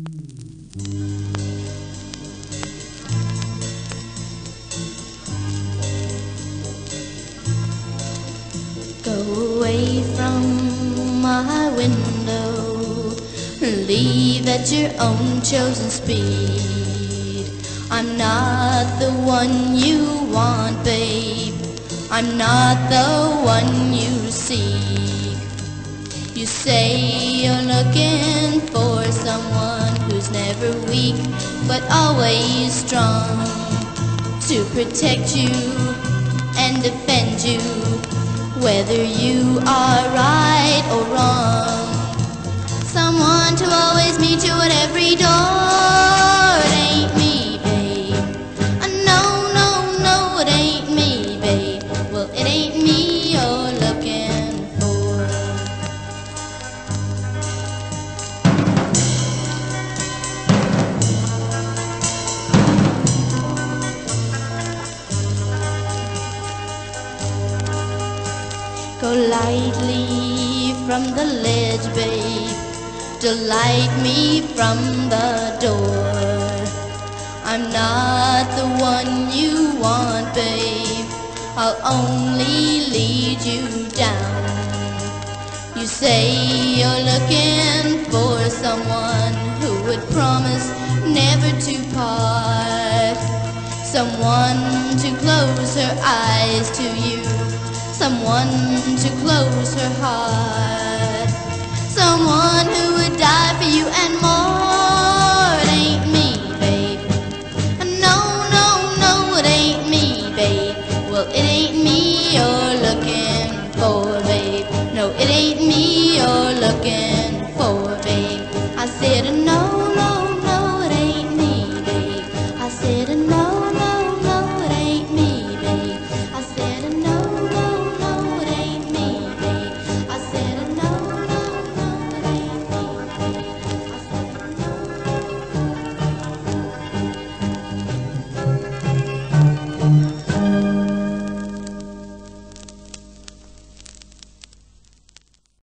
Go away from my window, leave at your own chosen speed. I'm not the one you want, babe. I'm not the one you seek. You say you're looking for someone who's never weak, but always strong to protect you and defend you, whether you are Go lightly from the ledge, babe. Delight me from the door. I'm not the one you want, babe. I'll only lead you down. You say you're looking for someone who would promise never to part. Someone to close her eyes to you. Someone to close her heart.